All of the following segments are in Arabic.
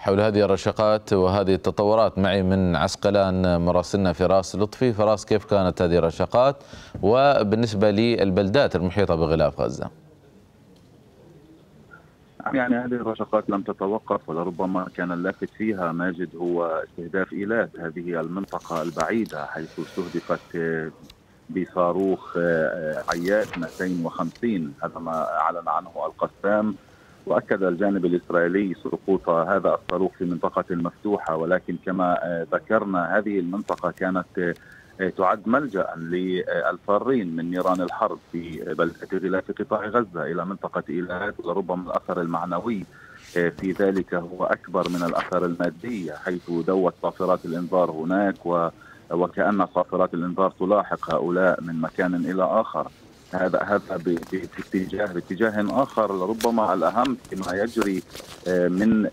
حول هذه الرشقات وهذه التطورات. معي من عسقلان مراسلنا فراس لطفي. فراس كيف كانت هذه الرشقات؟ وبالنسبة للبلدات المحيطة بغلاف غزة. يعني هذه الرشقات لم تتوقف ولربما كان اللافت فيها ماجد هو استهداف ايلات هذه المنطقة البعيدة حيث استهدفت بصاروخ عيات 250 هذا ما أعلن عنه القسام. وأكد الجانب الإسرائيلي سقوط هذا الصاروخ في منطقة مفتوحه ولكن كما ذكرنا هذه المنطقة كانت تعد ملجأ للفارين من نيران الحرب في بلده غلاف قطاع غزة إلى منطقة إيلات ولربما الأثر المعنوي في ذلك هو أكبر من الأثر المادي حيث دوت صافرات الإنذار هناك و وكأن صافرات الإنذار تلاحق هؤلاء من مكان إلى آخر. هذا هذا باتجاه باتجاه آخر. ربما الأهم فيما يجري من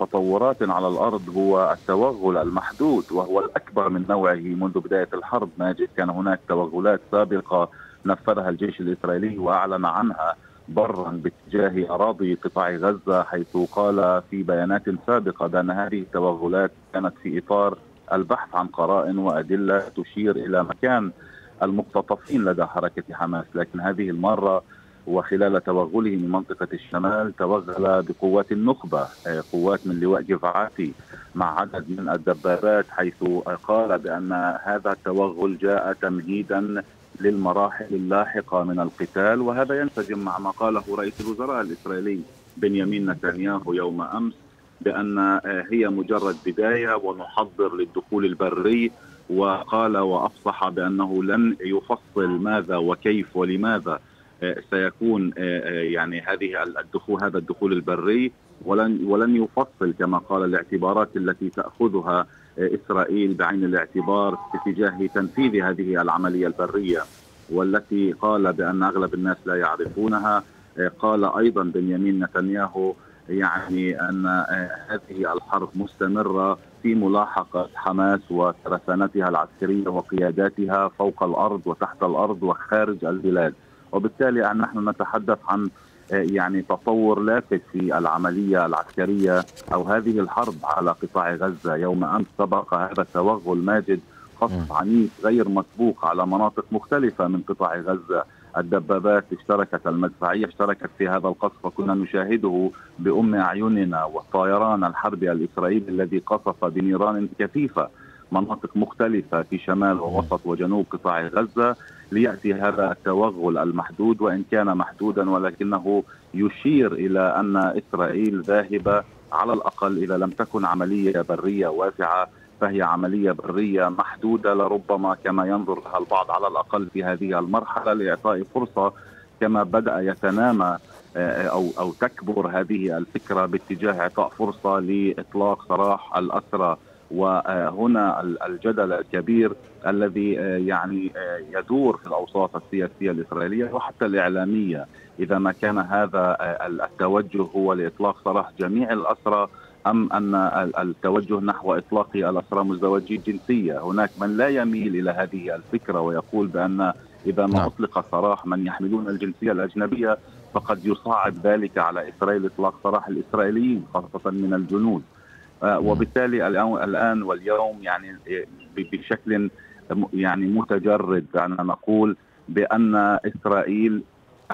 تطورات على الأرض هو التوغل المحدود وهو الأكبر من نوعه منذ بداية الحرب. ماجد كان هناك توغلات سابقة نفذها الجيش الإسرائيلي وأعلن عنها برا باتجاه أراضي قطاع غزة حيث قال في بيانات سابقة بأن هذه التوغلات كانت في إطار البحث عن قرائن وأدلة تشير إلى مكان المختطفين لدى حركة حماس لكن هذه المرة وخلال توغله من منطقة الشمال توغل بقوات النخبة قوات من لواء جفعاتي مع عدد من الدبابات حيث قال بأن هذا التوغل جاء تمهيدا للمراحل اللاحقة من القتال وهذا ينسجم مع ما قاله رئيس الوزراء الإسرائيلي بنيامين نتنياهو يوم أمس بأن هي مجرد بداية ونحضر للدخول البري وقال وأفصح بأنه لن يفصل ماذا وكيف ولماذا سيكون يعني هذه الدخول هذا الدخول البري ولن ولن يفصل كما قال الاعتبارات التي تأخذها إسرائيل بعين الاعتبار اتجاه تنفيذ هذه العملية البرية والتي قال بأن أغلب الناس لا يعرفونها قال أيضا بنيامين نتنياهو يعني أن هذه الحرب مستمرة في ملاحقة حماس وترسانتها العسكرية وقياداتها فوق الأرض وتحت الأرض وخارج البلاد. وبالتالي نحن نتحدث عن يعني تطور لافت في العملية العسكرية أو هذه الحرب على قطاع غزة. يوم أمس سبق هذا التوغل ماجد قصف عنيف غير مسبوق على مناطق مختلفة من قطاع غزة. الدبابات اشتركت المدفعية اشتركت في هذا القصف وكنا نشاهده بأم أعيننا والطيران الحربي الإسرائيلي الذي قصف بنيران كثيفة مناطق مختلفة في شمال ووسط وجنوب قطاع غزة. ليأتي هذا التوغل المحدود وإن كان محدودا ولكنه يشير إلى أن إسرائيل ذاهبة على الأقل اذا لم تكن عملية برية واسعة فهي عملية برية محدودة لربما كما ينظر لها البعض على الأقل في هذه المرحلة لإعطاء فرصة كما بدأ يتنامى أو أو تكبر هذه الفكرة باتجاه إعطاء فرصة لإطلاق سراح الأسرى. وهنا الجدل الكبير الذي يعني يدور في الأوساط السياسية الإسرائيلية وحتى الإعلامية. إذا ما كان هذا التوجه هو لإطلاق سراح جميع الأسرى أم أن التوجه نحو إطلاق الأسرى مزدوجي الجنسيه، هناك من لا يميل إلى هذه الفكرة ويقول بأن إذا ما أطلق سراح من يحملون الجنسية الأجنبية فقد يصعب ذلك على إسرائيل إطلاق سراح الإسرائيليين خاصة من الجنود. وبالتالي الان واليوم يعني بشكل يعني متجرد دعنا نقول بأن إسرائيل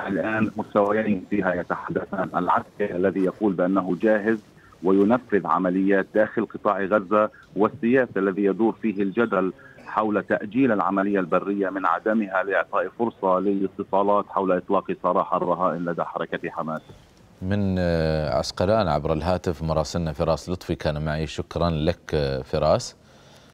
الآن مستويين فيها يتحدثان. العسكري الذي يقول بأنه جاهز وينفذ عمليات داخل قطاع غزة والسياسي الذي يدور فيه الجدل حول تأجيل العملية البرية من عدمها لإعطاء فرصة للاتصالات حول إطلاق سراح الرهائن لدى حركة حماس. من عسقلان عبر الهاتف مراسلنا فراس لطفي كان معي شكرا لك فراس.